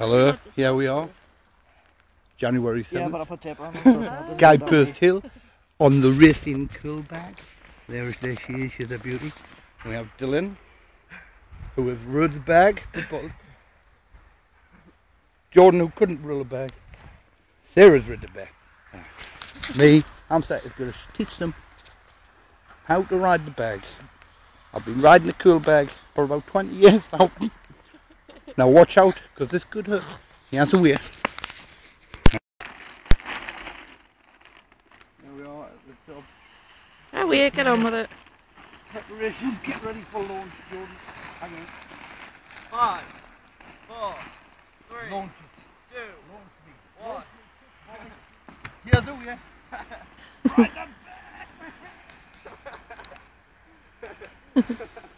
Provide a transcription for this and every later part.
Hello, here we are. January Yeah, 7th. but I put tape on it. So it's not- doesn't Guy go that Burst way. Hill on the racing cool bag. There she is, she's a beauty. We have Dylan, who has rode the bag. Jordan, who couldn't roll a bag. Sarah's rid the bag. Me, I'm set is going to teach them how to ride the bag. I've been riding the cool bag for about 20 years now. now watch out, because this could hurt. Here's a way. There we are at the top. Ah, oh, we get on with it. Preparations, get ready for launch, Jordan. Hang on. Five, four, three, Launch two. Launch me. one. Here's a way. Ride the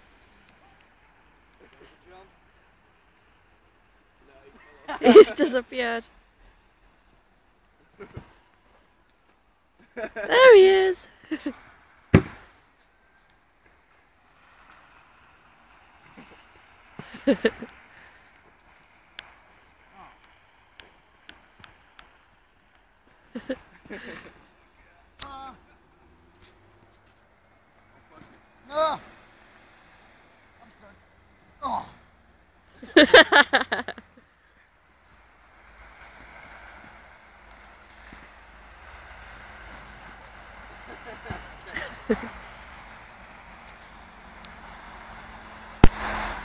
He's disappeared. There he is. No. I'm stuck. Oh. Ha ha ha.